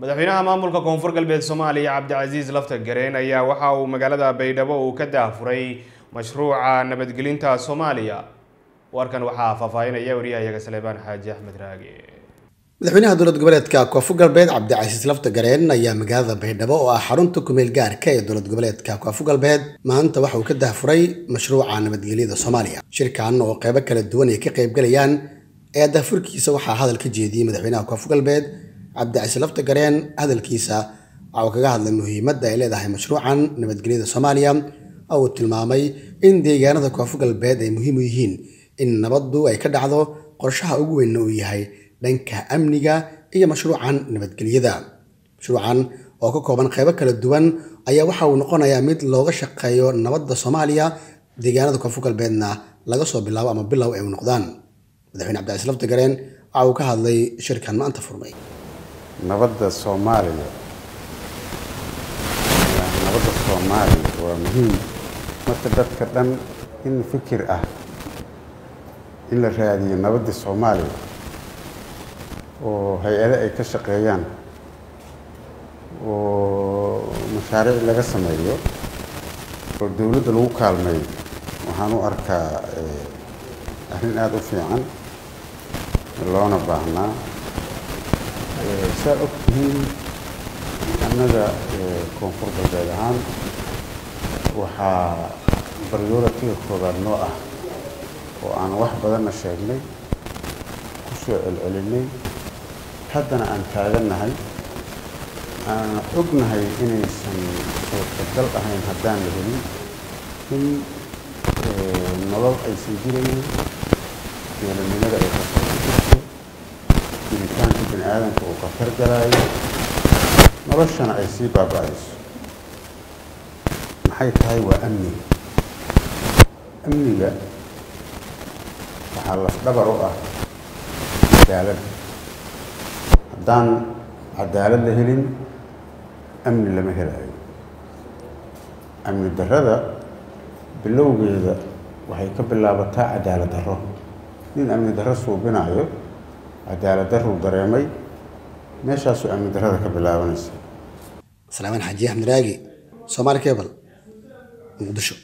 madaxweynaha maamulka koonfur galbeed soomaaliya cabdicasiis lafta gareen ayaa waxa uu magaalada baydhabo uu ka daafuray mashruuca nabadgelinta soomaaliya. Warkan waxaa faahfaahinaya wariyahayaga saleebaan xaaji axmed raage. Madaxweynaha dowlad goboleedka koonfur galbeed cabdicasiis lafta gareen ayaa magaalada baydhabo oo ah xarunta kumeel gaarka ee dowlad goboleedka koonfur galbeed maanta waxa uu ka daafuray mashruuca nabadgelyada soomaaliya. Shirkan oo qeybo kala duwan ay ka qaybgalayaan ayaa daafurkiisa waxaa hadal ka jeediyey madaxweynaha koonfur galbeed cabdicasiis lafta gareen hadalkiisa waxa uu kaga hadlay muhiimadda ay leedahay mashruucan nabadgelyada soomaaliya. Oo uu tilmaamay in deegaanada koonfur galbeed ay muhiim u yihiin in nabaddu ay ka dhacdo qorshaha ugu weynna uu yahay dhanka amniga iyo mashruucan nabadgelyada. Mashruucan oo ka kooban qaybo kala duwan ayaa waxa uu noqonayaa mid looga shaqeeyo nabadda soomaaliya deegaanada koonfur galbeedna laga soo bilaabo ama bilow ay u noqdaan. Madaxweyne cabdicasiis lafta gareen waxa uu ka hadlay shirkan maanta furmay nabadda soomaaliya nabadda soomaaliya waa muhiim. Marka dadka dhan in fikir ah in la raadiyo nabadda soomaaliya oo hay'ado ay ka shaqeeyaan oo mashaariic laga sameeyo oo dowladda lagu kaalmeeyo waxaan u arkaa arrin aada u fiican loona baahnaa saa og tihiin annaga koonfur galbeed ahaan waxaa baryoratiga koobaad noo ah oo aan wax badanna sheegnay ku soo celcelinay haddana aan taagannahay aan ognahay inaysan suurtagal ahayn haddaan la helin in nolol aysan jiraynin meelanimada ay jirto jiritaanka bini aadamka uu khatar galaayo noloshana ay sii baaba-ayso. Maxay tahay? Waa amniga amniga waxaa lafdhabar u ah cadaaladda haddaan cadaalad la helin amni lama helayo amni darrada bilowgeeda waxay ka bilaabataa cadaalad darro. Nin amni darro suubinayo cadaalad darruu dareemay meeshaasuu amni darrada ka bilaabanaysa. Salaamaan xaaji axmed raagi soomaali cebal muqdisho